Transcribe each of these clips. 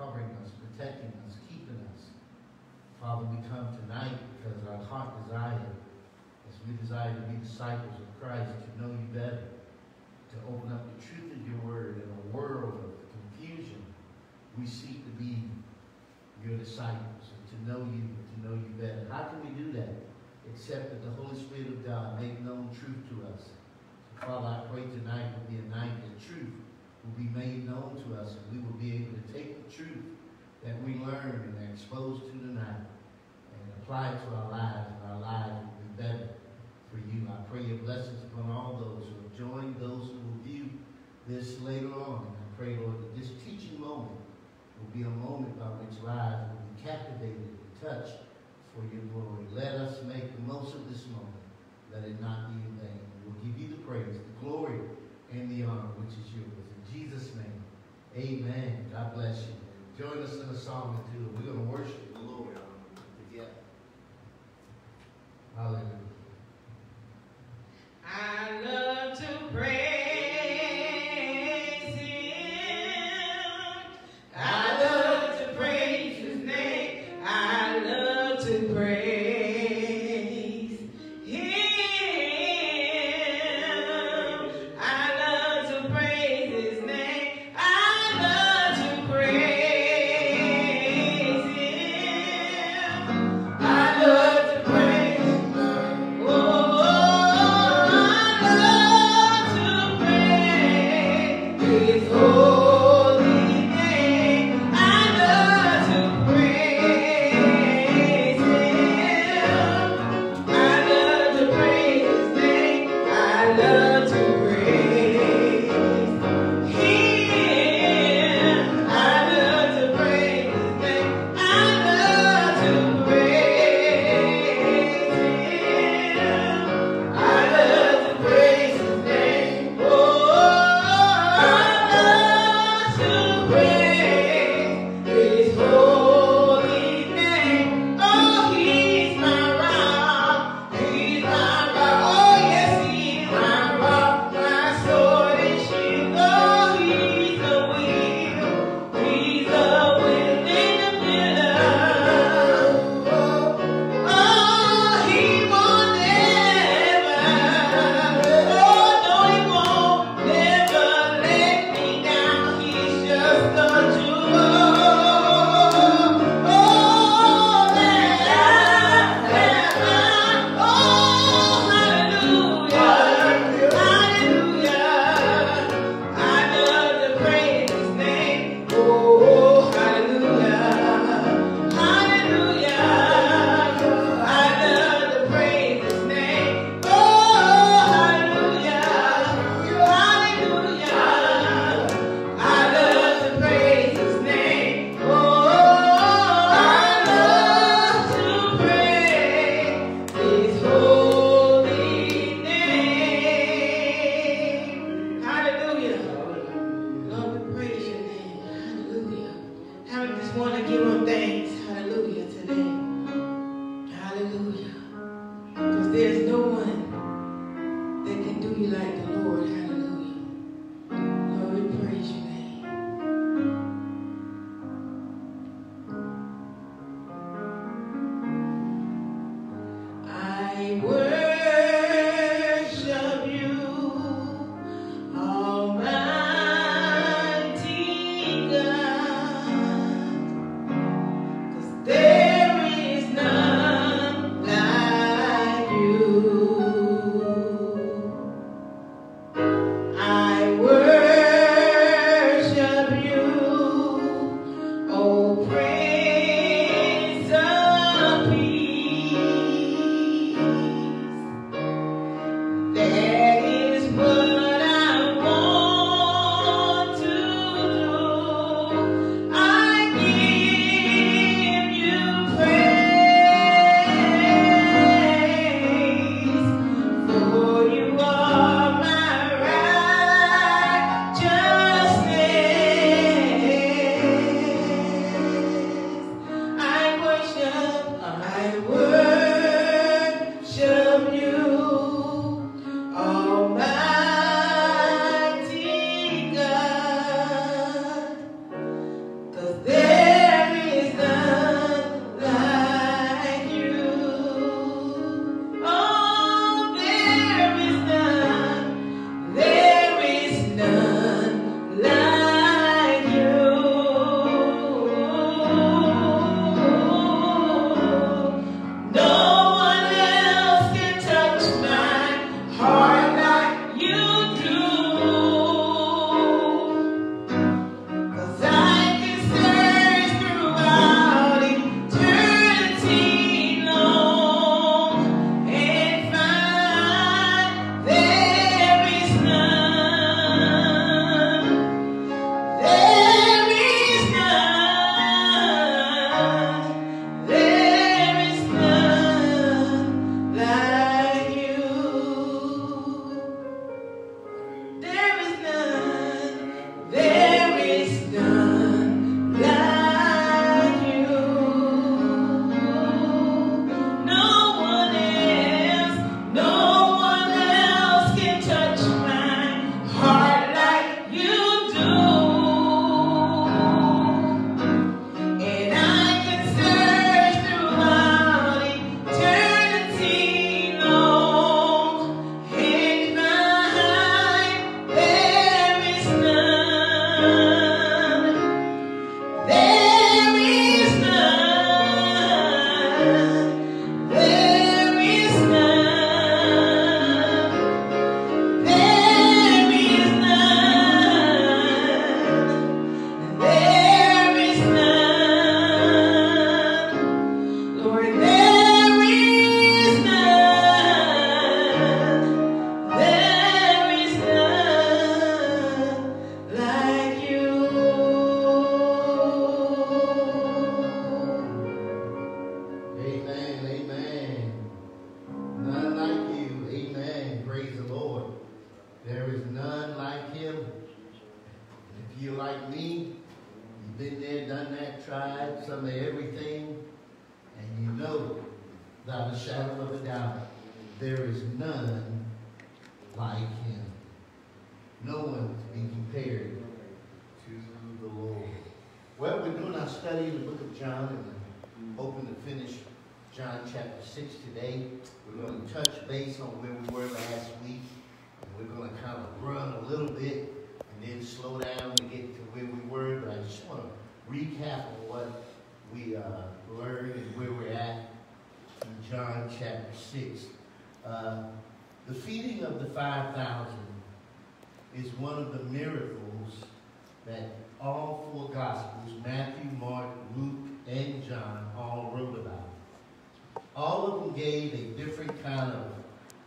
covering us, protecting us, keeping us. Father, we come tonight because our heart desire, as we desire to be disciples of Christ, to know you better, to open up the truth of your word in a world of confusion. We seek to be your disciples and to know you, to know you better. How can we do that? Except that the Holy Spirit of God make known truth to us. Father, I pray tonight will be a night that truth will be made known to us and we will be able to take the truth that we learn and are exposed to tonight and apply it to our lives and our lives will be better for you. I pray your blessings upon all those who have joined, those who will view this later on. And I pray, Lord, that this teaching moment will be a moment by which lives will be captivated and touched for your glory. Let us make the most of this moment. Let it not be in vain. We'll give you the praise, the glory, and the honor which is yours. Jesus' name, amen. God bless you. Join us in a song or two. We're going to worship the Lord together. Hallelujah. I love to pray. If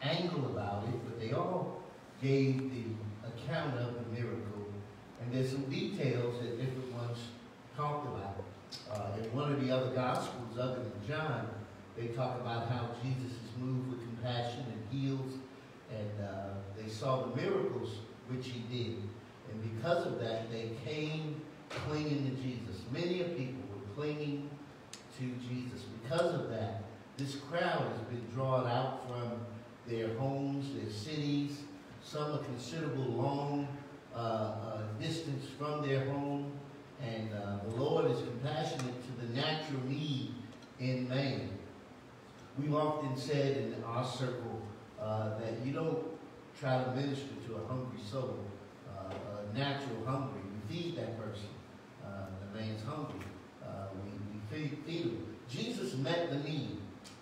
angle about it, but they all gave the account of the miracle. And there's some details that different ones talked about. Uh, in one of the other Gospels, other than John, they talk about how Jesus is moved with compassion and heals, and uh, they saw the miracles which he did. And because of that, they came clinging to Jesus. Many of people were clinging to Jesus. Because of that, this crowd has been drawn out from their homes, their cities, some a considerable long uh, uh, distance from their home. And uh, the Lord is compassionate to the natural need in man. We've often said in our circle uh, that you don't try to minister to a hungry soul, uh, a natural hungry. You feed that person. The man's hungry. We, we feed, feed him. Jesus met the need.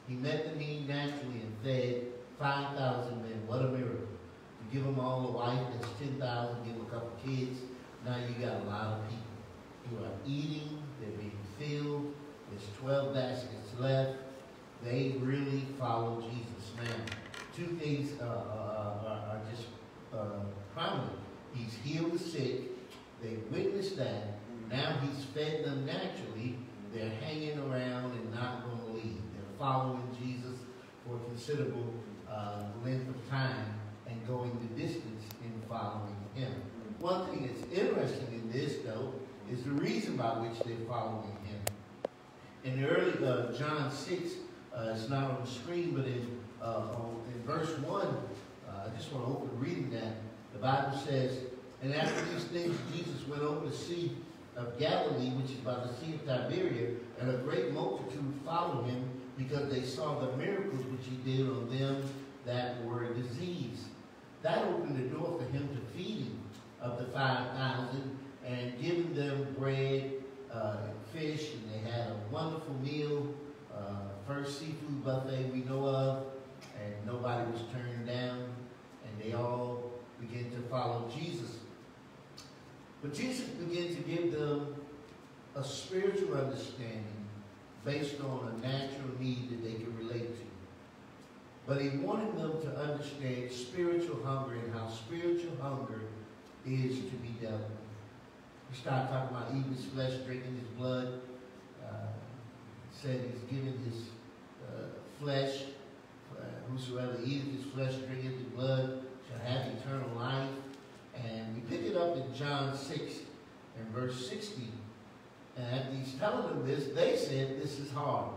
He met the need naturally and fed 5,000 men. What a miracle. To give them all a wife, that's 10,000. Give them a couple kids. Now you got a lot of people who are eating. They're being filled. There's 12 baskets left. They really follow Jesus. Now, two things uh, uh, are, are, just uh, prominent. He's healed the sick. They witnessed that. Now he's fed them naturally. They're hanging around and not going to leave. They're following Jesus for considerable uh, length of time and going the distance in following him. One thing that's interesting in this, though, is the reason by which they're following him. In the early uh, John 6, uh, it's not on the screen, but in, uh, in verse 1, uh, I just want to open reading that. The Bible says, And after these things, Jesus went over the sea of Galilee, which is by the Sea of Tiberias, and a great multitude followed him because they saw the miracles which he did on them that were diseased. That opened the door for him to feeding of the 5,000 and giving them bread uh, and fish, and they had a wonderful meal uh, first seafood buffet we know of, and nobody was turned down, and they all began to follow Jesus. But Jesus began to give them a spiritual understanding based on a natural need that they could relate to. But he wanted them to understand spiritual hunger and how spiritual hunger is to be dealt with. He started talking about eating his flesh, drinking his blood. Uh, said he's given his uh, flesh. Uh, whosoever eateth his flesh, drinketh his blood, shall have eternal life. And we pick it up in John 6 and verse 16. And he's telling them this, they said, this is hard.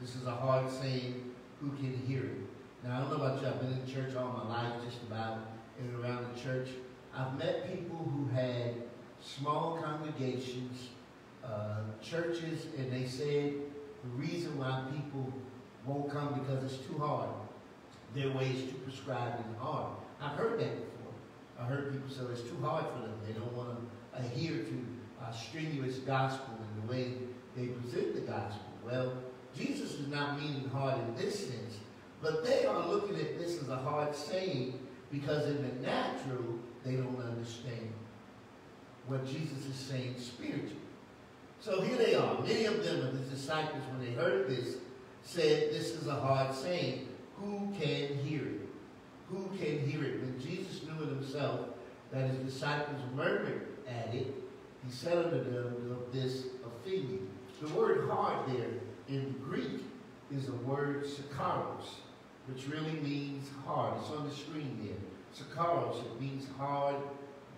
This is a hard saying. Who can hear it? Now, I don't know about you. I've been in church all my life, just about in and around the church. I've met people who had small congregations, uh, churches, and they said the reason why people won't come because it's too hard. Their way is too prescribed and hard. I've heard that before. I heard people say it's too hard for them. They don't want to adhere to a strenuous gospel and the way they present the gospel. Well, Jesus is not meaning hard in this sense, but they are looking at this as a hard saying because in the natural, they don't understand what Jesus is saying spiritually. So here they are. Many of them, of the disciples, when they heard this, said, This is a hard saying. Who can hear it? Who can hear it? When Jesus knew it himself that his disciples murmured at it, he said unto them of this offending. The word hard there in Greek is the word sakaros, which really means hard. It's on the screen there. Sakaros, it means hard,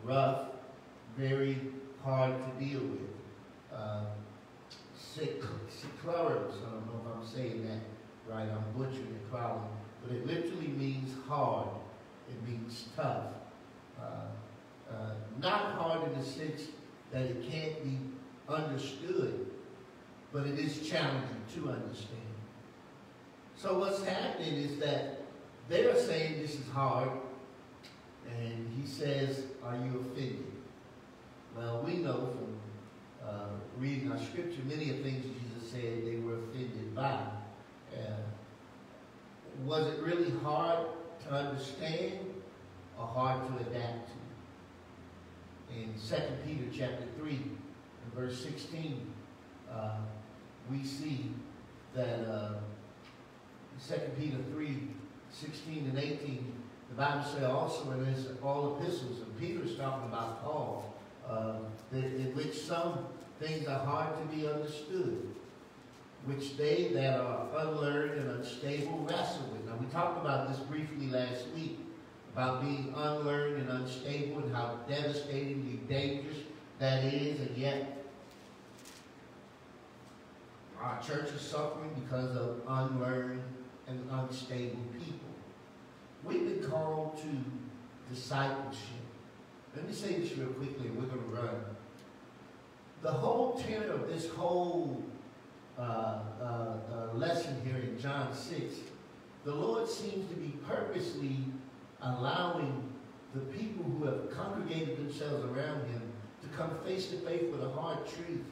rough, very hard to deal with. Uh, Cycloros, I don't know if I'm saying that right, I'm butchering it probably, but it literally means hard. It means tough. Uh, uh, not hard in the sense that it can't be understood, but it is challenging to understand. So what's happening is that they're saying this is hard, and he says, are you offended? Well, we know from uh, reading our scripture, many of things Jesus said they were offended by. Uh, was it really hard to understand or hard to adapt to? In 2 Peter chapter 3, and verse 16, uh, we see that uh, 2 Peter 3, 16 and 18, the Bible says also in his all epistles, and Peter is talking about Paul, uh, in which some things are hard to be understood, which they that are unlearned and unstable wrestle with. Now, we talked about this briefly last week, about being unlearned and unstable and how devastatingly dangerous that is, and yet our church is suffering because of unlearned and unstable people. We've been called to discipleship. Let me say this real quickly, and we're going to run. The whole tenor of this whole uh, uh, uh, lesson here in John 6, the Lord seems to be purposely allowing the people who have congregated themselves around him to come face to face with a hard truth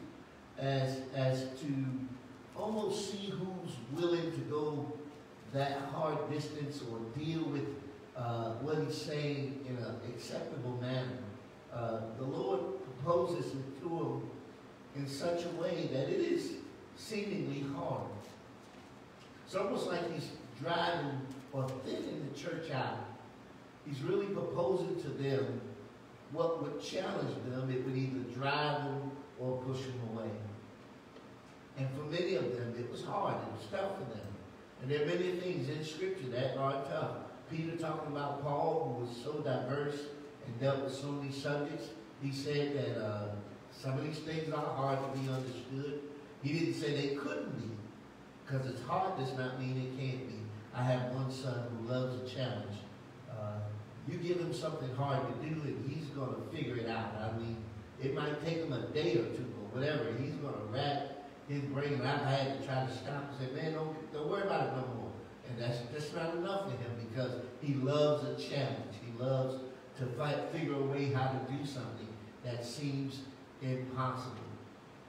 as, as to almost see who's willing to go that hard distance or deal with uh, what he's saying in an acceptable manner. Uh, the Lord proposes it to him in such a way that it is seemingly hard. It's almost like he's driving or thinning the church out. He's really proposing to them what would challenge them. It would either drive them or push them away. And for many of them, it was hard. It was tough for them. And there are many things in Scripture that are tough. Peter talking about Paul, who was so diverse and dealt with so many subjects, he said that uh, some of these things are hard to be understood. He didn't say they couldn't be, because it's hard does not mean it can't be. I have one son who loves a challenge. Uh, you give him something hard to do, and he's going to figure it out. I mean, it might take him a day or two or whatever. He's going to wrap his brain. And I've had to try to stop and say, man, don't, don't worry about it no more. And that's, that's not enough for him because he loves a challenge. He loves to fight, figure a way how to do something that seems impossible.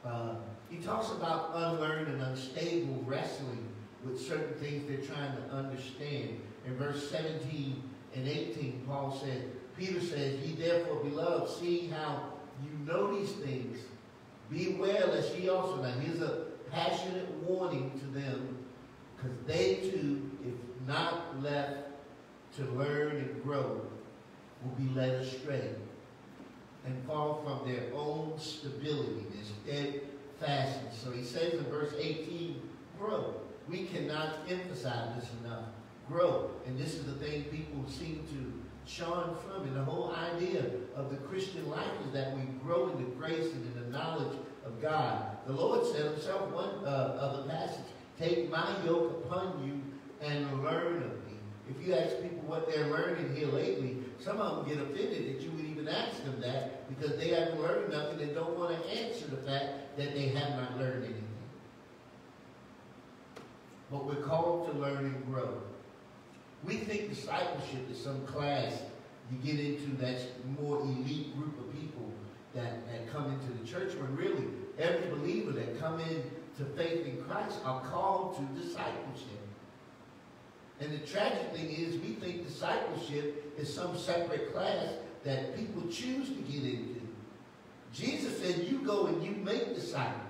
Uh, he talks about unlearned and unstable wrestling with certain things they're trying to understand. In verse 17 and 18, Paul said, Peter says, Ye therefore, beloved, seeing how you know these things, Beware lest ye also. Now here's a passionate warning to them because they too, if not left to learn and grow, will be led astray and fall from their own stability, their steadfastness. So he says in verse 18, grow. We cannot emphasize this enough. Grow. And this is the thing people seem to from it. The whole idea of the Christian life is that we grow in the grace and in the knowledge of God. The Lord said himself, one uh, of the passage, take my yoke upon you and learn of me. If you ask people what they're learning here lately, some of them get offended that you would even ask them that because they haven't learned nothing and don't want to answer the fact that they have not learned anything. But we're called to learn and grow. We think discipleship is some class you get into that's more elite group of people that, that come into the church, when really every believer that come in to faith in Christ are called to discipleship. And the tragic thing is we think discipleship is some separate class that people choose to get into. Jesus said, you go and you make disciples.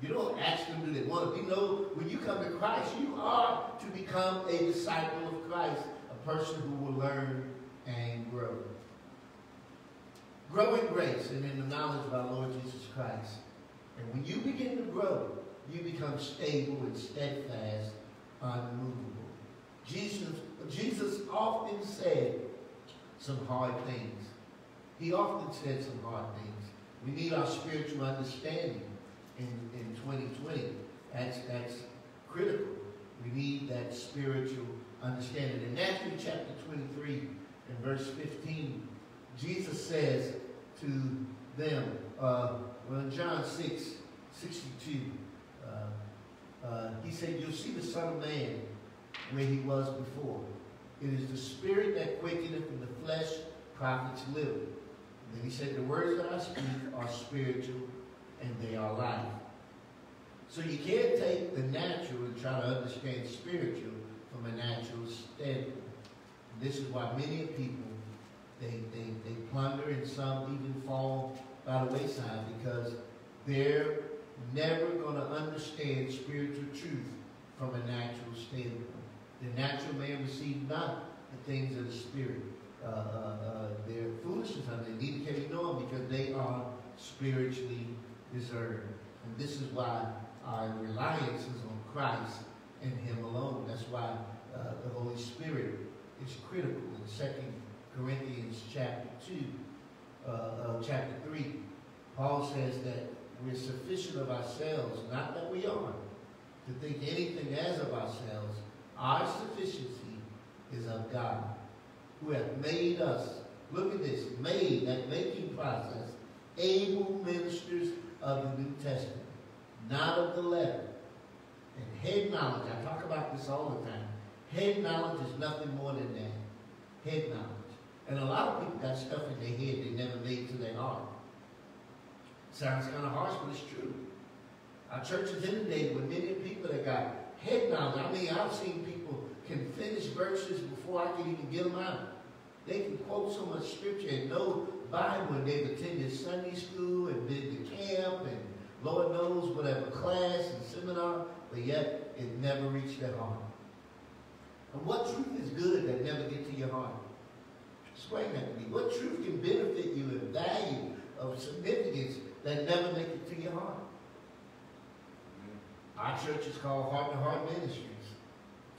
You don't ask them to do they want to. You know, when you come to Christ, you are to become a disciple of Christ, a person who will learn and grow. Grow in grace and in the knowledge of our Lord Jesus Christ. And when you begin to grow, you become stable and steadfast, unmovable. Jesus, Jesus often said some hard things. He often said some hard things. We need our spiritual understanding in, in 2020. That's, that's critical. We need that spiritual understanding. In Matthew chapter 23 and verse 15, Jesus says to them, uh, well, in John 6, 62, uh, uh, he said, You'll see the Son of Man where he was before. It is the spirit that quickeneth and the flesh profits little. And then he said, The words that I speak are spiritual and they are life. So you can't take the natural and try to understand spiritual from a natural standpoint. This is why many people they, they, they plunder and some even fall by the wayside because they're never going to understand spiritual truth from a natural standpoint. The natural man receives not the things of the spirit. Uh, uh, uh, they're foolishness them. Neither can he know them because they are spiritually discerned. And this is why our reliance is on Christ and Him alone. That's why uh, the Holy Spirit is critical. In 2 Corinthians chapter 2, uh, uh, chapter 3, Paul says that we're sufficient of ourselves, not that we are, to think anything as of ourselves. Our sufficiency is of God, who hath made us, look at this, made, that making process, able ministers of the New Testament, not of the letter. And head knowledge, I talk about this all the time. Head knowledge is nothing more than that. Head knowledge. And a lot of people got stuff in their head they never made to their heart. Sounds kind of harsh, but it's true. Our church is inundated with many people that got head knowledge. I mean, I've seen people can finish verses before I can even get them out. They can quote so much scripture and know Bible, they've attended Sunday school and been to camp and Lord knows whatever class and seminar, but yet it never reached their heart. And what truth is good that never get to your heart? Explain that to me. What truth can benefit you in value of significance that never make it to your heart? Our church is called Heart to Heart Ministries.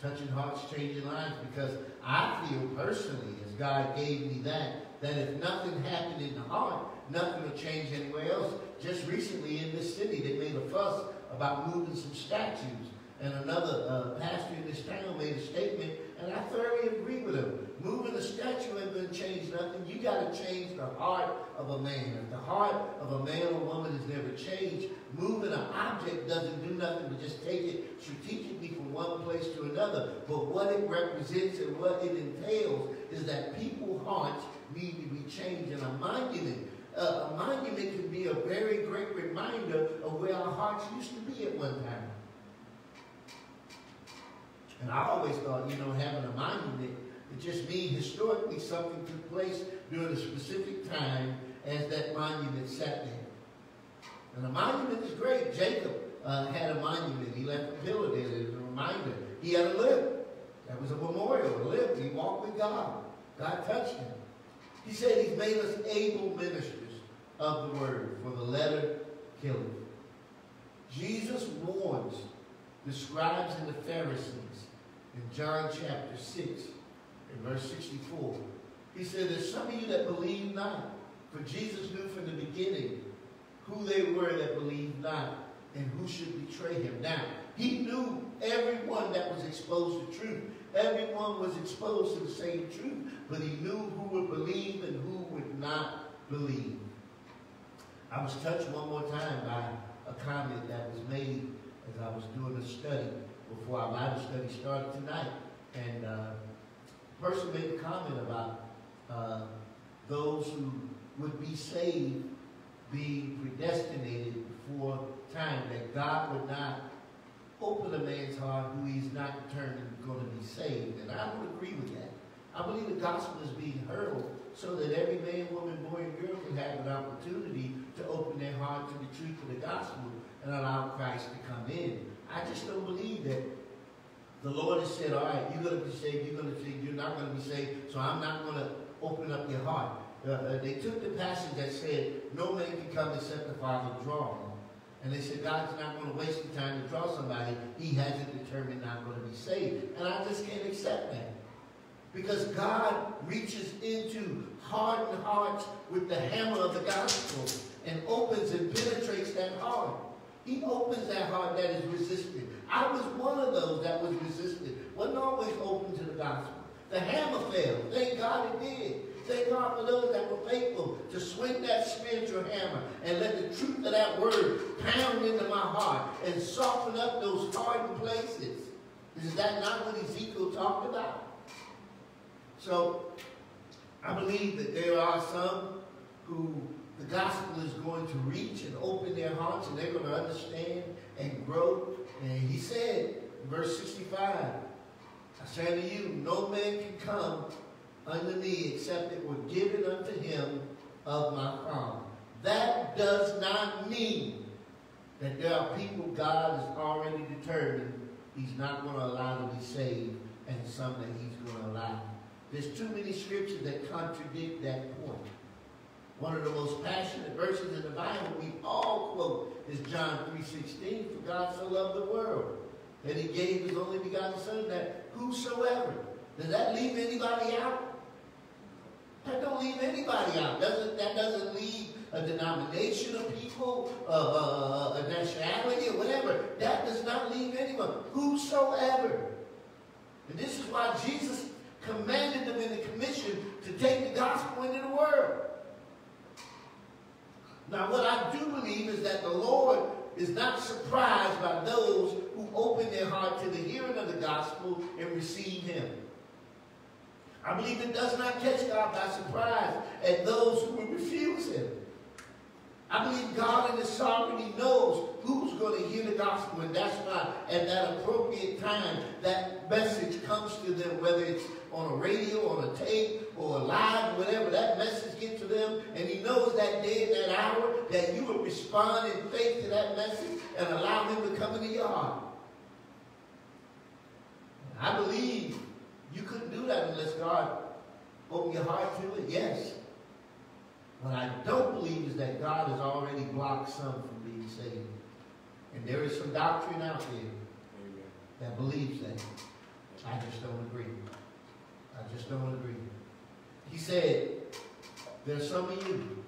Touching hearts, changing lives, because I feel personally, as God gave me that, that if nothing happened in the heart, nothing will change anywhere else. Just recently in this city, they made a fuss about moving some statues. And another uh, pastor in this town made a statement, and I thoroughly agree with him. Moving a statue ain't going to change nothing. You got to change the heart of a man. If the heart of a man or woman is never changed, moving an object doesn't do nothing but just take it strategically one place to another. But what it represents and what it entails is that people's hearts need to be changed. And a monument, uh, a monument can be a very great reminder of where our hearts used to be at one time. And I always thought, you know, having a monument, it just means historically something took place during a specific time as that monument sat there. And a monument is great. Jacob uh, had a monument. He left a pillar there reminder. He had a limp. That was a memorial, limp. He walked with God. God touched him. He said he's made us able ministers of the word, for the letter killeth. Jesus warns the scribes and the Pharisees in John chapter 6, in verse 64. He said, There's some of you that believe not, for Jesus knew from the beginning who they were that believed not and who should betray him. Now, he knew everyone that was exposed to truth. Everyone was exposed to the same truth, but he knew who would believe and who would not believe. I was touched one more time by a comment that was made as I was doing a study before our Bible study started tonight. And uh, person made a comment about uh, those who would be saved being predestinated before time, that God would not open a man's heart who he's not determined going to be saved. And I would agree with that. I believe the gospel is being hurled so that every man, woman, boy, and girl can have an opportunity to open their heart to the truth of the gospel and allow Christ to come in. I just don't believe that the Lord has said, all right, you're going to be saved, you're going to be saved, you're not going to be saved, so I'm not going to open up your heart. Uh, uh, they took the passage that said, no man can come except the Father draw him. And they said, God's not going to waste the time to draw somebody. He hasn't determined not going to be saved. And I just can't accept that. Because God reaches into hardened hearts with the hammer of the gospel and opens and penetrates that heart. He opens that heart that is resistant. I was one of those that was resistant. Wasn't always open to the gospel. The hammer fell. Thank God it did. Thank God for those that were faithful to swing that spiritual hammer and let the truth of that word pound into my heart and soften up those hardened places. Is that not what Ezekiel talked about? So, I believe that there are some who the gospel is going to reach and open their hearts and they're going to understand and grow. And he said, verse 65, I say to you, no man can come unto me except it were given unto him of my Father. That does not mean that there are people God has already determined he's not going to allow to be saved and some that he's going to allow. There's too many scriptures that contradict that point. One of the most passionate verses in the Bible we all quote is John 3.16, for God so loved the world that he gave his only begotten son that whosoever. Does that leave anybody out? That don't leave anybody out. Doesn't, that doesn't leave a denomination of people, uh, uh, a nationality, or whatever. That does not leave anyone. Whosoever. And this is why Jesus commanded them in the commission to take the gospel into the world. Now, what I do believe is that the Lord is not surprised by those who open their heart to the hearing of the gospel and receive Him. I believe it does not catch God by surprise at those who will refuse Him. I believe God in His sovereignty knows who's going to hear the gospel, and that's why at that appropriate time that message comes to them, whether it's on a radio, on a tape, or live, whatever, that message gets to them, and He knows that day and that hour that you will respond in faith to that message and allow Him to come into your heart. I believe you couldn't do that unless God opened your heart to it, yes. What I don't believe is that God has already blocked some from being saved. And there is some doctrine out there that believes that. I just don't agree. I just don't agree. He said, there's some of you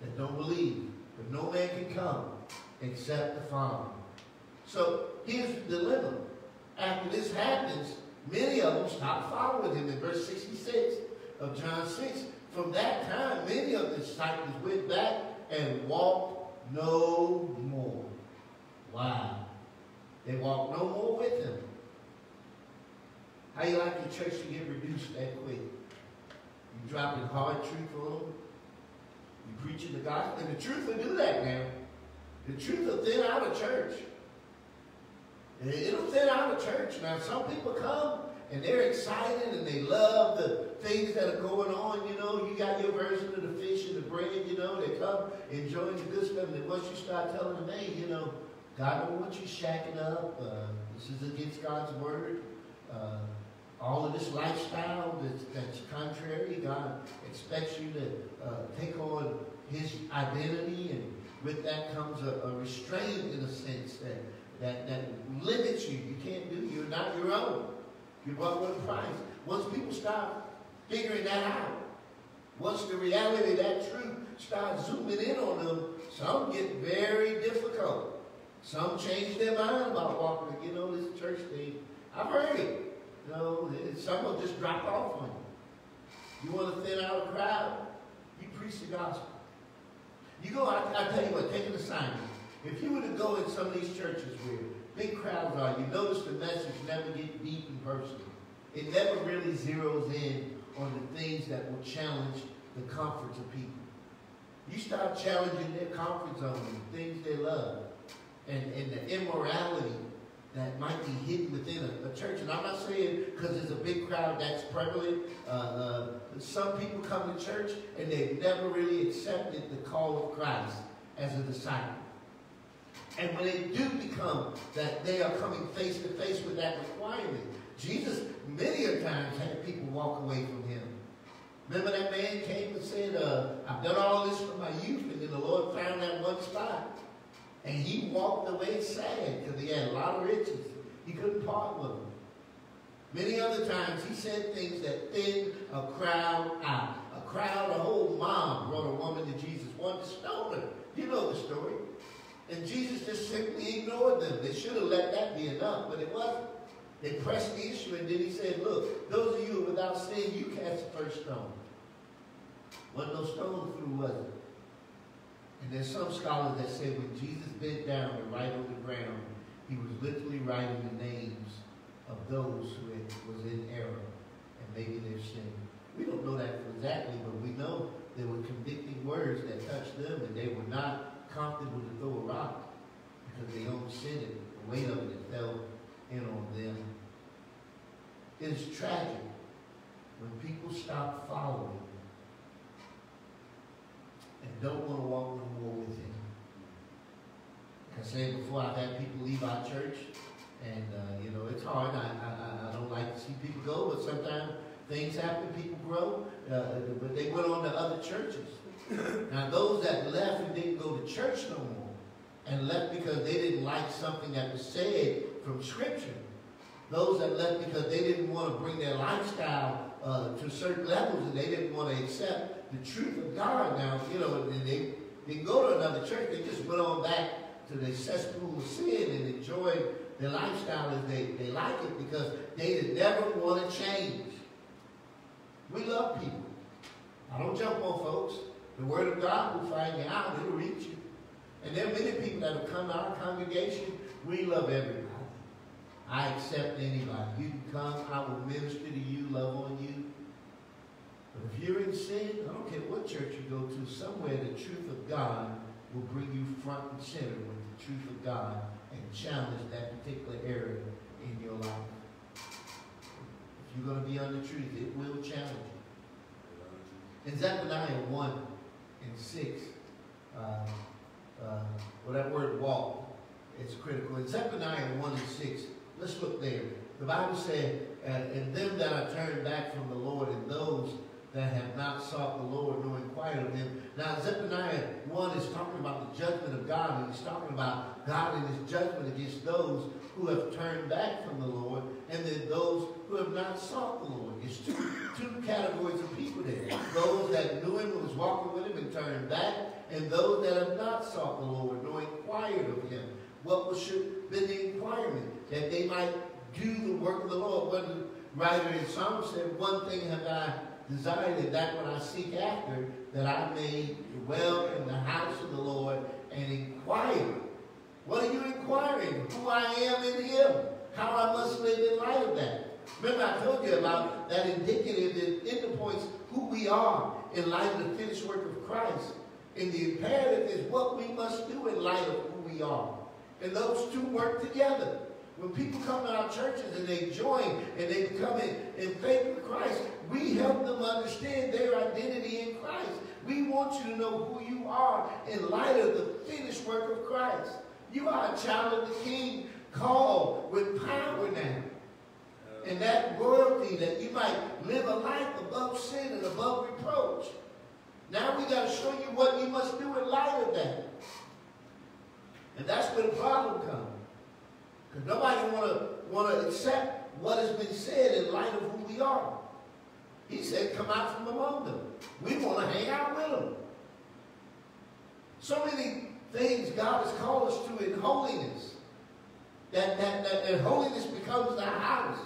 that don't believe, but no man can come except the Father. So here's the dilemma. After this happens, many of them stopped following him in verse 66 of John 6. From that time, many of the disciples went back and walked no more. Wow. They walked no more with him. How you like your church to get reduced that quick? You dropping hard truth on them? You preaching the gospel? And the truth will do that now. The truth will thin out of church. It'll thin out of church. Now, some people come and they're excited and they love the things that are going on. You know, you got your version of the fish and the bread, you know, they come enjoying the good stuff. And then once you start telling them, hey, you know, God don't want you shacking up. Uh, this is against God's word. Uh, all of this lifestyle that's, that's contrary, God expects you to uh, take on his identity and with that comes a, a restraint in a sense that, that, that limits you. You can't do, you're not your own. You're bought with price. Once people start figuring that out, once the reality that truth starts zooming in on them, some get very difficult. Some change their mind about walking, you know, this church thing. I've heard it. You know, some will just drop off on you. You want to thin out a crowd? You preach the gospel. You go, I, I tell you what, take an assignment. If you were to go in some of these churches where big crowds are, you notice the message never gets deep and personal. It never really zeroes in on the things that will challenge the comforts of people. You start challenging their comfort zone, the things they love, and, and the immorality that might be hidden within a, a church. And I'm not saying because there's a big crowd that's prevalent. Uh, uh, some people come to church and they've never really accepted the call of Christ as a disciple. And when they do become that, they are coming face to face with that requirement. Jesus, many a times, had people walk away from him. Remember that man came and said, uh, I've done all this for my youth, and then the Lord found that one spot. And he walked away sad because he had a lot of riches. He couldn't part with them. Many other times he said things that thinned a crowd out. A crowd, a whole mob brought a woman to Jesus, wanted to stone her. You know the story. And Jesus just simply ignored them. They should have let that be enough, but it wasn't. They pressed the issue, and then he said, Look, those of you without sin, you cast the first stone. Wasn't no stone threw, was it? And there's some scholars that say when Jesus bent down and write on the ground, he was literally writing the names of those who had, was in error and maybe their sin. We don't know that exactly, but we know there were convicting words that touched them, and they were not comfortable to throw a rock because they sin, it, the weight of it fell in on them. It is tragic when people stop following and don't want to walk no more with Him. Like I said before, I've had people leave our church, and uh, you know it's hard. I, I I don't like to see people go, but sometimes things happen. People grow, uh, but they went on to other churches. Now those that left and didn't go to church no more, and left because they didn't like something that was said from Scripture. Those that left because they didn't want to bring their lifestyle uh, to certain levels and they didn't want to accept the truth of God. Now, you know, and they didn't go to another church. They just went on back to the cesspool of sin and enjoyed their lifestyle as they, they like it because they never want to change. We love people. I don't jump on folks. The Word of God will find you out. It'll reach you. And there are many people that have come to our congregation. We love everybody. I accept anybody. You can come, I will minister to you, love on you. But if you're in sin, I don't care what church you go to, somewhere the truth of God will bring you front and center with the truth of God and challenge that particular area in your life. If you're going to be on the truth, it will challenge you. In Zephaniah 1 6, uh, uh, well, that word walk is critical. In Zephaniah 1 and 6, Let's look there. The Bible said, and them that are turned back from the Lord, and those that have not sought the Lord nor inquired of him. Now, Zephaniah 1 is talking about the judgment of God, and he's talking about God and his judgment against those who have turned back from the Lord, and then those who have not sought the Lord. It's two, two categories of people there. Those that knew him and was walking with him and turned back, and those that have not sought the Lord nor inquired of him. What should be the inquirement? that they might do the work of the Lord. The writer in Psalm said, one thing have I desired, and that what I seek after, that I may dwell in the house of the Lord and inquire. What are you inquiring? Who I am in him. How I must live in light of that. Remember I told you about that indicative that indicates who we are in light of the finished work of Christ. And the imperative is what we must do in light of who we are. And those two work together. When people come to our churches and they join and they become in, in faith with Christ, we help them understand their identity in Christ. We want you to know who you are in light of the finished work of Christ. You are a child of the King, called with power now. And that royalty that you might live a life above sin and above reproach. Now we got to show you what you must do in light of that. And that's where the problem comes. Because nobody want to want to accept what has been said in light of who we are. He said, come out from among them. We want to hang out with them. So many things God has called us to in holiness. That, that, that, that holiness becomes our house.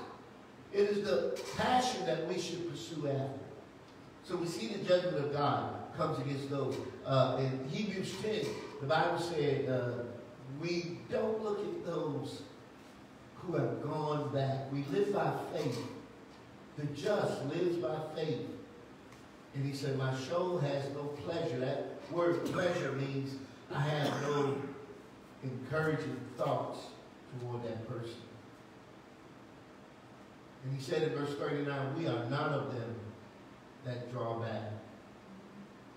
It is the passion that we should pursue after. So we see the judgment of God comes against those. Uh, in Hebrews 10, the Bible said, uh, we don't look at those who have gone back. We live by faith. The just lives by faith. And he said, my soul has no pleasure. That word pleasure means I have no encouraging thoughts toward that person. And he said in verse 39, we are none of them that draw back.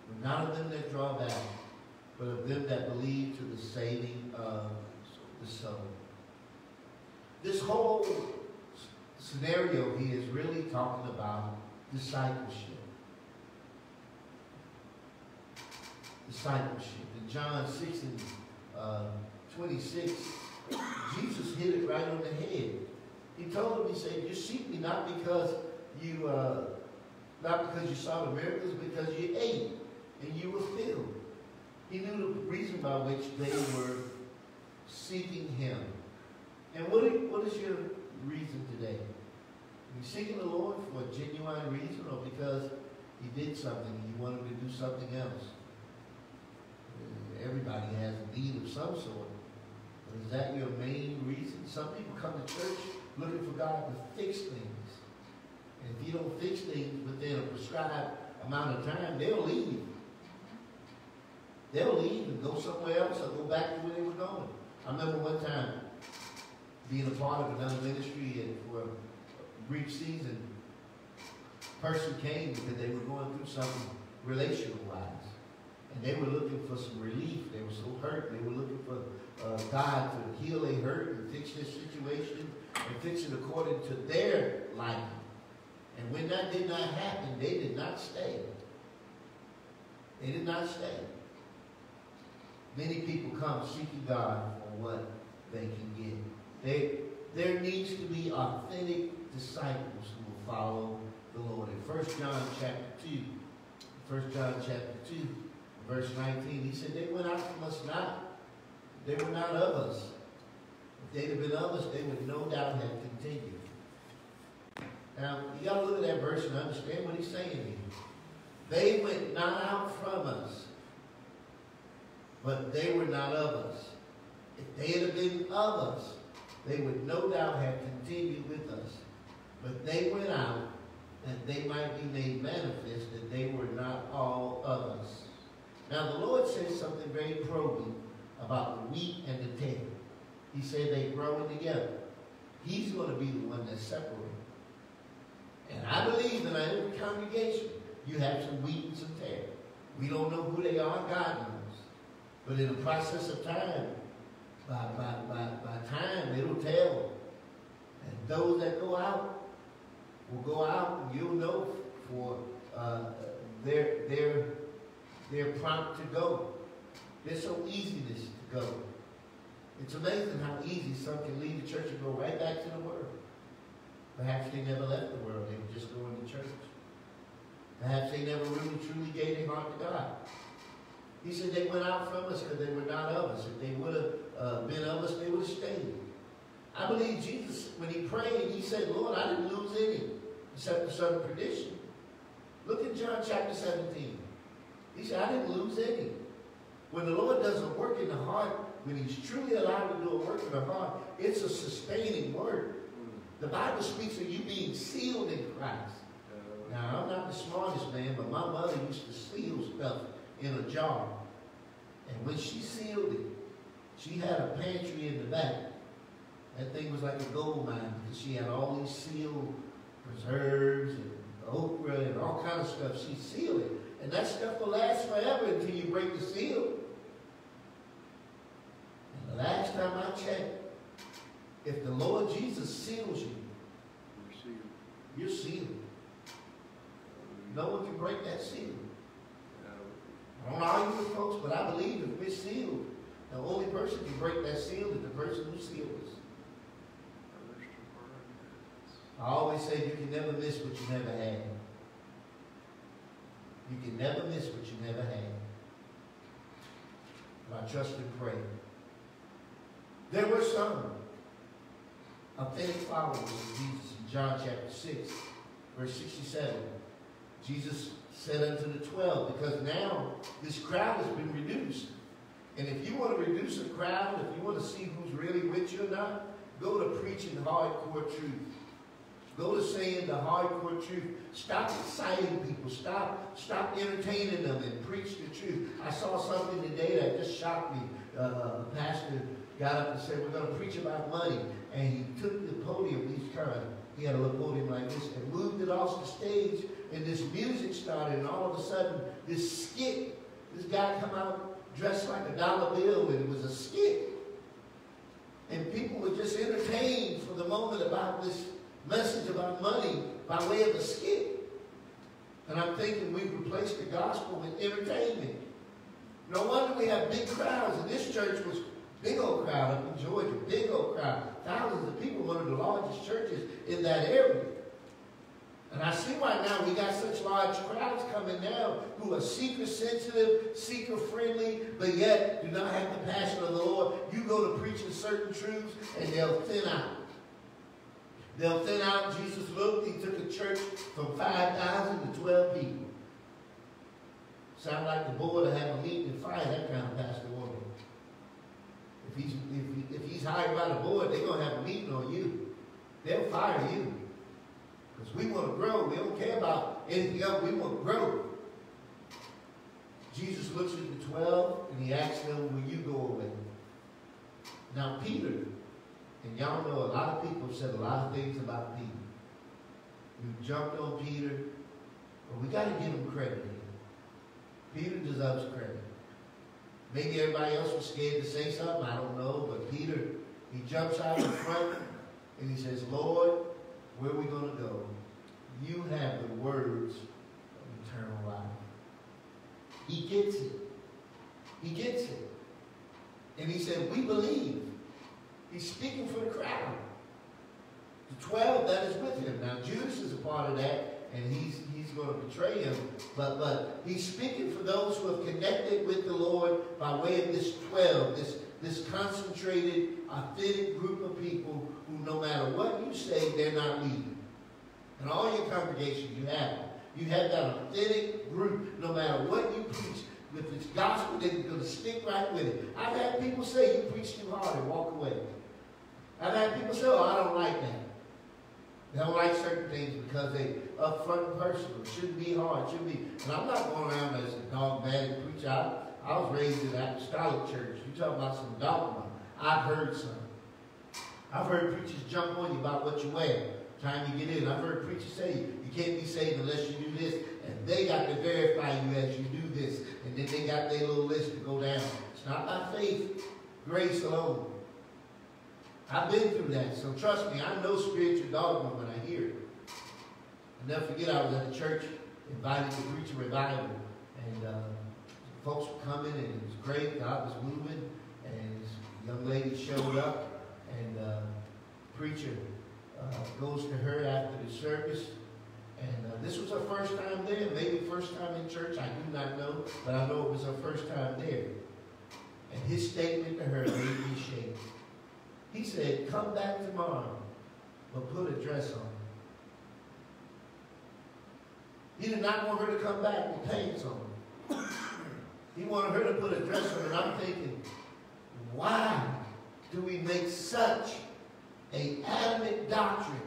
We're of them that draw back, but of them that believe to the saving of the soul. This whole scenario he is really talking about discipleship. Discipleship. In John 6 and uh, 26, Jesus hit it right on the head. He told them, he said, you seek me not because you, uh, not because you saw the miracles, because you ate and you were filled. He knew the reason by which they were seeking him. And what what is your reason today? Are you seeking the Lord for a genuine reason or because he did something and you wanted to do something else? Everybody has a need of some sort. But is that your main reason? Some people come to church looking for God to fix things. And if you don't fix things within a prescribed amount of time, they'll leave. They'll leave and go somewhere else or go back to where they were going. I remember one time being a part of another ministry and for a brief season, person came because they were going through something relational wise. And they were looking for some relief. They were so hurt. They were looking for uh, God to heal their hurt and fix their situation and fix it according to their liking. And when that did not happen, they did not stay. They did not stay. Many people come seeking God for what they can get. They, there needs to be authentic disciples who will follow the Lord. In 1 John chapter 2, 1 John chapter 2, verse 19, he said, They went out from us not. They were not of us. If they'd have been of us, they would no doubt have continued. Now, you got to look at that verse and understand what he's saying here. They went not out from us, but they were not of us. If they had been of us, they would no doubt have continued with us. But they went out that they might be made manifest that they were not all of us. Now the Lord says something very probing about the wheat and the tare. He said they're growing together. He's going to be the one that separates. And I believe that in every congregation you have some wheat and some tare. We don't know who they are, God knows. But in the process of time, by, by, by, by time, it'll tell. And those that go out will go out and you'll know for uh, their, their, their prompt to go. They're so easy to go. It's amazing how easy some can leave the church and go right back to the world. Perhaps they never left the world, they were just going to church. Perhaps they never really truly gave their heart to God. He said they went out from us because they were not of us. If they would have uh, been of us, they would have stayed. I believe Jesus, when he prayed, he said, Lord, I didn't lose any except the son of perdition. Look at John chapter 17. He said, I didn't lose any. When the Lord does a work in the heart, when he's truly allowed to do a work in the heart, it's a sustaining work. The Bible speaks of you being sealed in Christ. Now, I'm not the smartest man, but my mother used to seal stuff in a jar. And when she sealed it, she had a pantry in the back. That thing was like a gold mine because she had all these sealed preserves and okra and all kind of stuff. She sealed it. And that stuff will last forever until you break the seal. And the last time I checked, if the Lord Jesus seals you, you're sealed. No one can break that seal. I don't argue with folks, but I believe if we're sealed, the only person can break that seal is the person who sealed us. I always say you can never miss what you never had. You can never miss what you never had. But I trust and pray. There were some authentic followers of Jesus in John chapter 6, verse 67. Jesus said unto the twelve, because now this crowd has been reduced. And if you want to reduce a crowd, if you want to see who's really with you or not, go to preaching hardcore truth. Go to saying the hardcore truth. Stop exciting people. Stop, stop entertaining them and preach the truth. I saw something today that just shocked me. Uh, a pastor got up and said, we're going to preach about money. And he took the podium, he's kind he had a little podium like this, and moved it off the stage and this music started, and all of a sudden, this skit, this guy come out dressed like a dollar bill, and it was a skit. And people were just entertained for the moment about this message about money by way of a skit. And I'm thinking we've replaced the gospel with entertainment. No wonder we have big crowds, and this church was Big old crowd up in Georgia, big old crowd. Thousands of people, one of the largest churches in that area. And I see why now we got such large crowds coming now who are seeker sensitive, seeker friendly, but yet do not have the passion of the Lord. You go to preaching certain truths and they'll thin out. They'll thin out. Jesus looked, he took a church from 5,000 to 12 people. Sound like the board to have a meeting and fire that kind of pastor woman. If he's, if, if he's hired by the board, they're going to have a meeting on you. They'll fire you. We want to grow. We don't care about anything else. We want to grow. Jesus looks at the 12 and he asks them, Will you go away? Now, Peter, and y'all know a lot of people have said a lot of things about Peter. We jumped on Peter, but we got to give him credit. Peter deserves credit. Maybe everybody else was scared to say something, I don't know, but Peter, he jumps out in front and he says, Lord, where are we going to go? You have the words of eternal life. He gets it. He gets it. And he said, we believe. He's speaking for the crowd. The 12 that is with him. Now, Judas is a part of that, and he's, he's going to betray him. But, but he's speaking for those who have connected with the Lord by way of this 12, this, this concentrated, authentic group of people who, no matter what you say, they're not leaving. And all your congregations, you have You have that authentic group, no matter what you preach. With this gospel, they're going to stick right with it. I've had people say, you preach too hard and walk away. I've had people say, oh, I don't like that. They don't like certain things because they upfront and personal. It shouldn't be hard. It shouldn't be. And I'm not going around as a dogmatic preacher. I, I was raised in an apostolic church. You talk about some dogma. I've heard some. I've heard preachers jump on you about what you wear. Time you get in. I've heard preachers say you can't be saved unless you do this. And they got to verify you as you do this. And then they got their little list to go down. It's not by faith, grace alone. I've been through that, so trust me, I know spiritual dogma when I hear it. I'll never forget I was at a church invited to preach a revival. And uh, folks were coming, and it was great. God was moving. And this young lady showed up, and uh, preacher goes to her after the service. And uh, this was her first time there, maybe first time in church, I do not know, but I know it was her first time there. And his statement to her made me shake. He said, come back tomorrow, but put a dress on. He did not want her to come back with pants on. He wanted her to put a dress on, and I'm thinking, why do we make such a adamant doctrine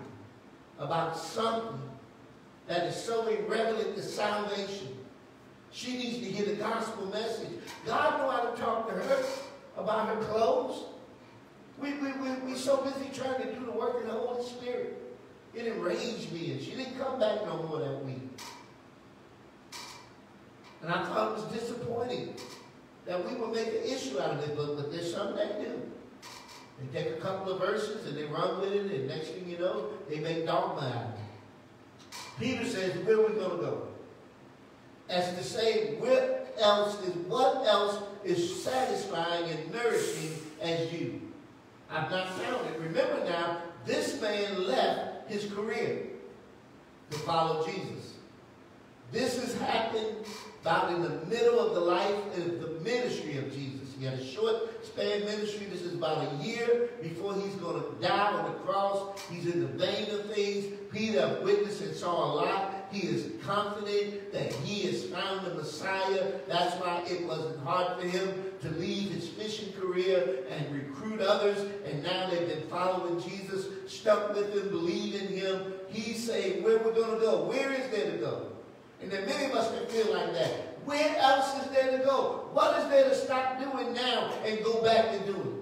about something that is so irrelevant to salvation? She needs to hear the gospel message. God know how to talk to her about her clothes. We, we, we, we so busy trying to do the work of the Holy Spirit. It enraged me, and she didn't come back no more that week. And I thought it was disappointing that we would make an issue out of it, but, but there's some that do. They take a couple of verses and they run with it, and next thing you know, they make dogma out of it. Peter says, where are we going to go? As to say, where else is, what else is satisfying and nourishing as you? I've not found it. Remember now, this man left his career to follow Jesus. This has happened about in the middle of the life of the ministry of Jesus. He had a short span ministry. This is about a year before he's going to die on the cross. He's in the vein of things. Peter witnessed and saw a lot. He is confident that he has found the Messiah. That's why it wasn't hard for him to leave his fishing career and recruit others. And now they've been following Jesus, stuck with him, believe in him. He's saying, where we're going to go. Where is there to go? And there many of us can feel like that. Where else is there to go? What is there to stop doing now and go back to doing?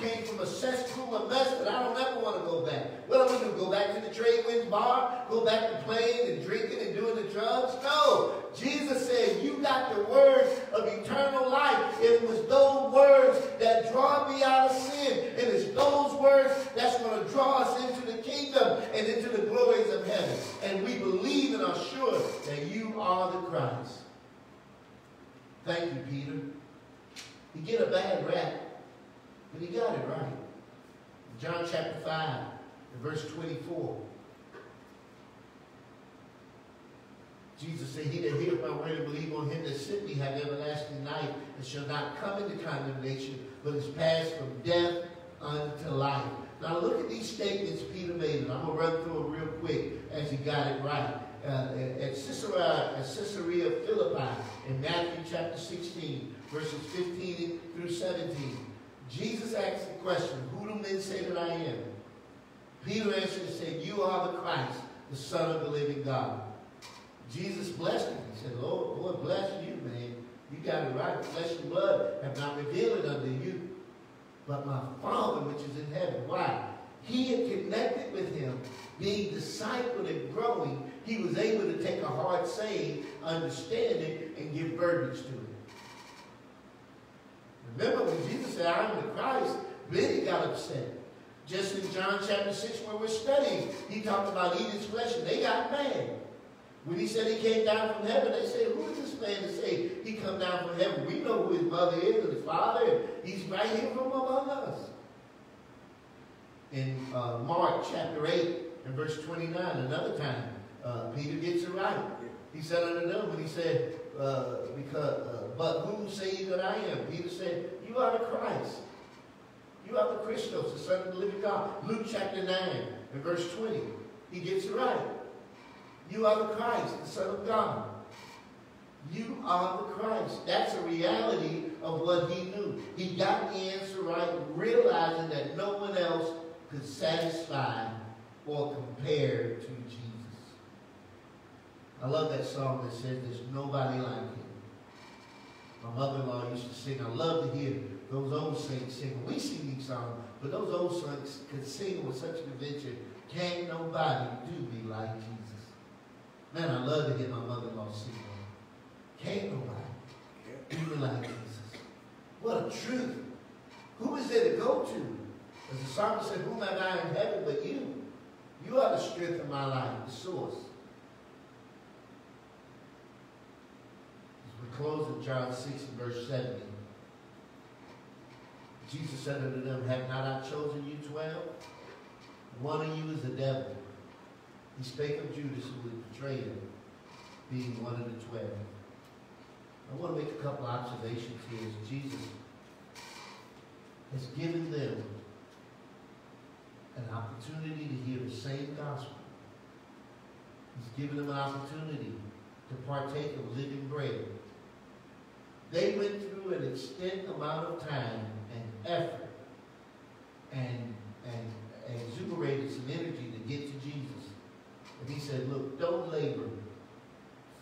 Came from a cesspool of mess that I don't ever want to go back. What am I going to go back to the trade winds bar? Go back to playing and drinking and doing the drugs? No. Jesus said, you got the words of eternal life. It was those words that draw me out of sin. And it's those words that's going to draw us into the kingdom and into the glories of heaven. And we believe and are sure that you are the Christ. Thank you, Peter. You get a bad rap But he got it right. John chapter 5, verse 24. Jesus said, He that heareth my word and believe on him that sent me have everlasting life and shall not come into condemnation, but is passed from death unto life. Now look at these statements Peter made, and I'm going to run through them real quick as he got it right. Uh, at, Caesarea, at Caesarea Philippi, in Matthew chapter 16, verses 15 through 17, Jesus asked the question, Who do men say that I am? Peter answered and said, You are the Christ, the Son of the living God. Jesus blessed him. He said, Lord, Lord bless you, man. You got it right. Flesh and blood have not revealed it unto you. But my Father which is in heaven. Why? He had connected with him, being discipled and growing. He was able to take a hard saying, understand it, and give burdens to. Remember when Jesus said, I am the Christ, many got upset. Just in John chapter 6 where we're studying, he talked about eating his flesh, and they got mad. When he said he came down from heaven, they said, who is this man to say he come down from heaven? We know who his mother is and his father. He's right here from among us. In uh, Mark chapter 8 and verse 29, another time, uh, Peter gets it right. He said unto them when he said, uh, because, uh, but whom say you that I am? Peter said, you are the Christ. You are the Christos, the Son of the living God. Luke chapter 9 and verse 20. He gets it right. You are the Christ, the Son of God. You are the Christ. That's a reality of what he knew. He got the answer right, realizing that no one else could satisfy or compare to Jesus. I love that song that says there's nobody like him. My mother-in-law used to sing. I love to hear those old saints sing. We sing these songs, but those old saints could sing with such conviction. Can't nobody do me like Jesus. Man, I love to hear my mother-in-law sing. Can't nobody do me like Jesus. What a truth. Who is there to go to? As the psalmist said, whom have I in heaven but you? You are the strength of my life, the source. As we close in John 6 and verse 70, Jesus said unto them, Have not I chosen you twelve? One of you is the devil. He spake of Judas who would betray him, being one of the twelve. I want to make a couple observations here Jesus has given them an opportunity to hear the same gospel. He's given them an opportunity to partake of living bread. They went through an extended amount of time and effort and, and exuberated some energy to get to Jesus. And he said, look, don't labor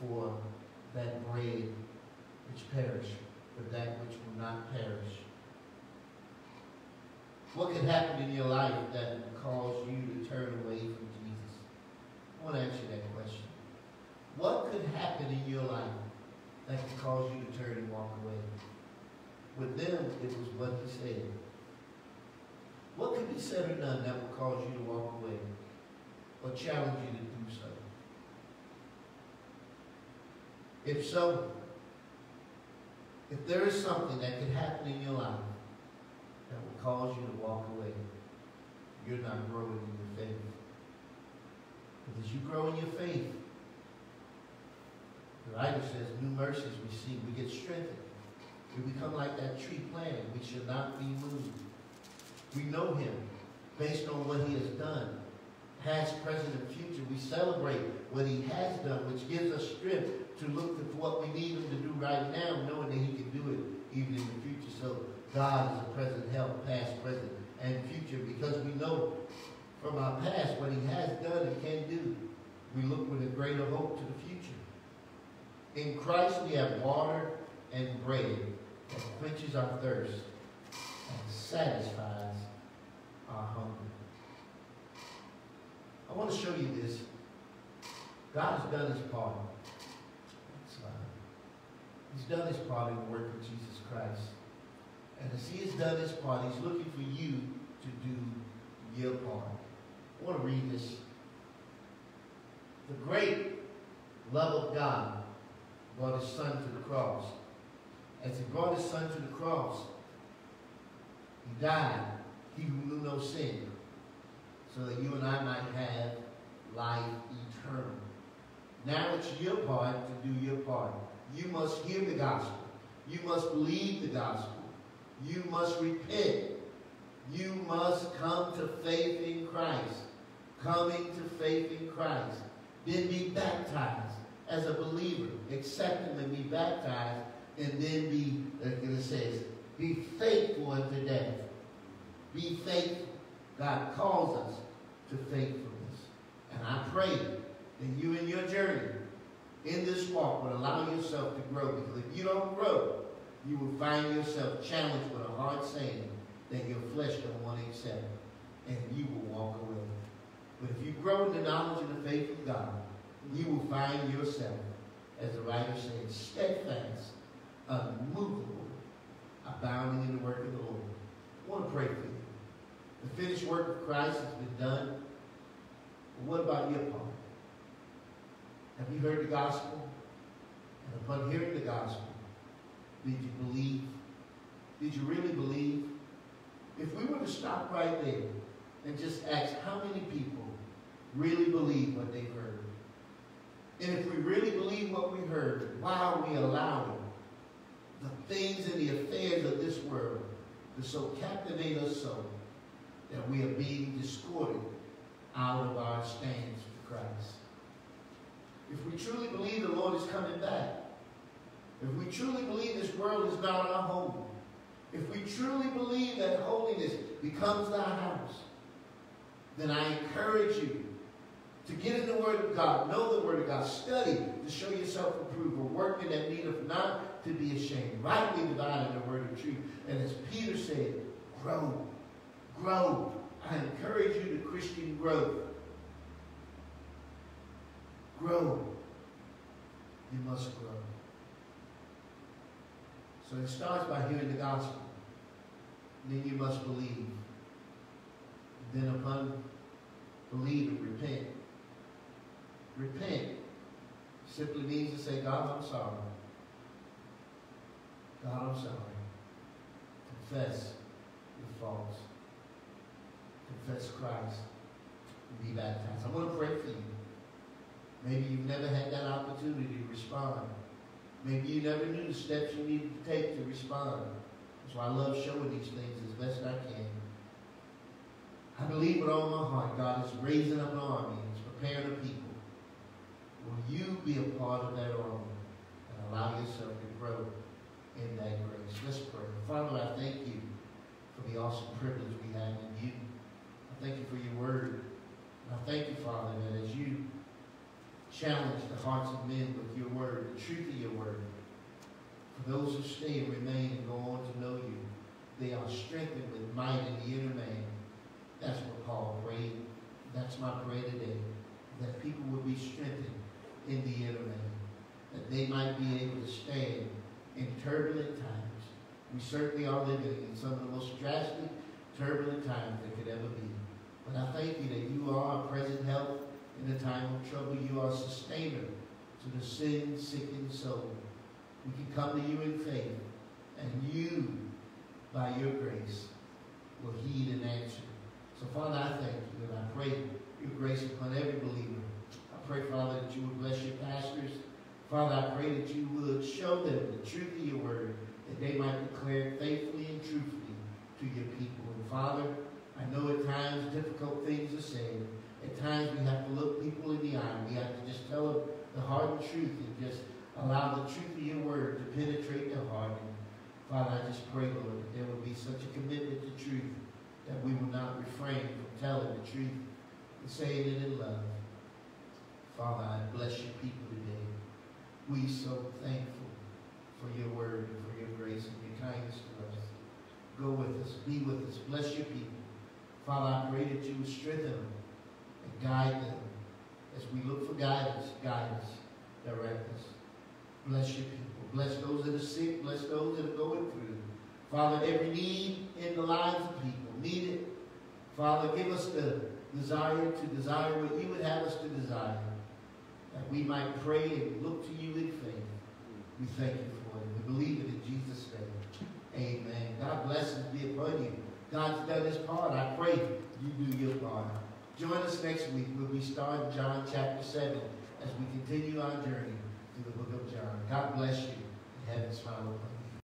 for that bread which perish, but that which will not perish. What could happen in your life that would cause you to turn away from Jesus? I want to answer that question. What could happen in your life that could cause you to turn and walk away? With them, it was what he said. What could be said or done that will cause you to walk away? or challenge you to do so? If so, if there is something that could happen in your life that will cause you to walk away, you're not growing in your faith. Because as you grow in your faith, the writer says, new mercies we see, we get strengthened. We become like that tree planted. We should not be moved. We know him based on what he has done past, present, and future. We celebrate what he has done, which gives us strength to look at what we need him to do right now, knowing that he can do it even in the future. So God is a present help, past, present, and future, because we know from our past what he has done and can do. We look with a greater hope to the future. In Christ we have water and bread that quenches our thirst and satisfies our hunger. I want to show you this. God has done his part. He's done his part in the work of Jesus Christ. And as he has done his part, he's looking for you to do your part. I want to read this. The great love of God brought his son to the cross. As he brought his son to the cross, He died, he who knew no sin, so that you and I might have life eternal. Now it's your part to do your part. You must hear the gospel. You must believe the gospel. You must repent. You must come to faith in Christ. Coming to faith in Christ. Then be baptized as a believer. Accept Him and be baptized. And then be, like it says, be faithful unto death. Be faithful. God calls us to faithfulness. And I pray that you in your journey, in this walk, would allow yourself to grow. Because if you don't grow, you will find yourself challenged with a hard saying that your flesh don't want to accept. And you will walk away. But if you grow in the knowledge and the faith of God, you will find yourself, as the writer says, steadfast, unmovable, abounding in the work of the Lord. I want to pray for you. The finished work of Christ has been done. But what about your part? Have you heard the gospel? And upon hearing the gospel, did you believe? Did you really believe? If we were to stop right there and just ask how many people really believe what they've heard, and if we really believe what we heard, why are we allowing the things and the affairs of this world to so captivate us so that we are being discorded out of our stands for Christ? If we truly believe the Lord is coming back, if we truly believe this world is not our home, if we truly believe that holiness becomes our house, then I encourage you to get in the Word of God, know the Word of God, study to show yourself approved, a workman that needeth not to be ashamed, rightly dividing the Word of truth. And as Peter said, grow, grow. I encourage you to Christian growth. Grow. You must grow. So it starts by hearing the gospel. Then you must believe. Then upon believing, repent. Repent simply means to say, God, I'm sorry. God, I'm sorry. Confess your faults. Confess Christ and be baptized. I want to pray for you. Maybe you've never had that opportunity to respond. Maybe you never knew the steps you needed to take to respond. That's why I love showing these things as best I can. I believe with all my heart God is raising up an army He's preparing a people. Will you be a part of that army and allow yourself to grow in that grace? Let's pray. Father, I thank you for the awesome privilege we have in you. I thank you for your word. And I thank you, Father, that as you challenge the hearts of men with your word, the truth of your word, for those who stay and remain and go on to know you, they are strengthened with might in the inner man. That's what Paul prayed. That's my prayer today. That people would be strengthened in the inner man. That they might be able to stand in turbulent times. We certainly are living in some of the most drastic, turbulent times that could ever be. But I thank you that you are a present help in the time of trouble. You are a sustainer to the sin sickened soul. We can come to you in faith, and you, by your grace, will heed and answer. So, Father, I thank you, and I pray your grace upon every believer. Pray, Father, that you would bless your pastors. Father, I pray that you would show them the truth of your word, that they might declare faithfully and truthfully to your people. And Father, I know at times difficult things are said. At times we have to look people in the eye. We have to just tell them the hard truth and just allow the truth of your word to penetrate their heart. And Father, I just pray, Lord, that there will be such a commitment to truth that we will not refrain from telling the truth and saying it in love. Father, I bless your people today. We so thankful for your word and for your grace and your kindness to us. Go with us. Be with us. Bless your people. Father, I pray that you would strengthen them and guide them as we look for guidance. Guide us. Direct us. Bless your people. Bless those that are sick. Bless those that are going through. Father, every need in the lives of people, meet it. Father, give us the desire to desire what you would have us to desire, that we might pray and look to you in faith. We thank you for it. We believe it in Jesus' name. Amen. God bless and be upon you. God's done his part. I pray you do your part. Join us next week when we start John chapter 7 as we continue our journey through the book of John. God bless you. and Heaven smile upon you.